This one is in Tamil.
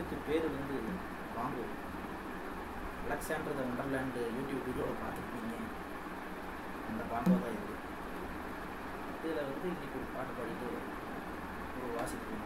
இதுக்கு பேர் வந்து வாங்கு. அலெக்சாண்டர் த ஒண்டர்லேண்டு யூடியூப் வீடியோவை பார்த்துருப்பீங்க. அந்த பாம்போ தான் இது. இதில் வந்து இன்றைக்கி ஒரு பாட்டு பாடிட்டு ஒரு வாசிப்பு